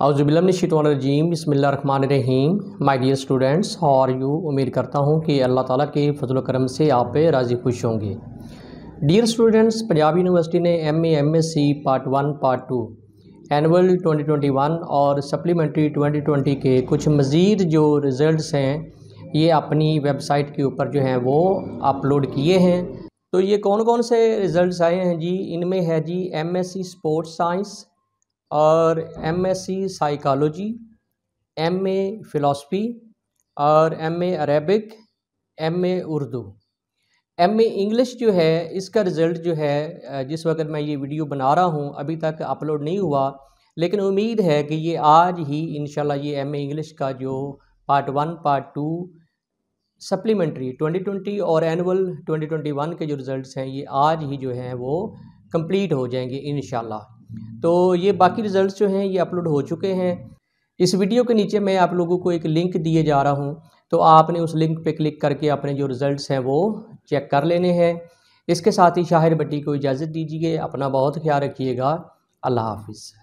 अज़बिल्लाशीतरजीम बसमीम my dear students और यू उम्मीद करता हूँ कि अल्लाह ताला के फजल करम से आप राज़ी खुश होंगे। डियर स्टूडेंट्स पंजाब यूनिवर्सिटी ने M M S C part one part two annual 2021 और सप्लीमेंट्री 2020 के कुछ मज़ीद जो रिज़ल्ट्स हैं, ये अपनी वेबसाइट के ऊपर जो हैं, वो अपलोड किए हैं। तो ये कौन कौन से रिज़ल्ट आए हैं जी? इनमें है जी M S C sports science और एमएससी साइकोलॉजी एमए फ़िलासफ़ी और MA Arabic MA Urdu MA English जो है, इसका रिज़ल्ट जो है जिस वक्त मैं ये वीडियो बना रहा हूँ, अभी तक अपलोड नहीं हुआ, लेकिन उम्मीद है कि ये आज ही इन ये एम इंग्लिश का जो part one part two supplementary 2020 और एनुअल 2021 के जो रिज़ल्ट्स हैं, ये आज ही जो हैं, वो कंप्लीट हो जाएँगे इन तो ये बाकी रिज़ल्ट जो हैं, ये अपलोड हो चुके हैं। इस वीडियो के नीचे मैं आप लोगों को एक लिंक दिए जा रहा हूँ। तो आपने उस लिंक पे क्लिक करके अपने जो रिज़ल्ट्स हैं, वो चेक कर लेने हैं। इसके साथ ही शाहिर बट्टी को इजाज़त दीजिए। अपना बहुत ख्याल रखिएगा। अल्लाह हाफिज़।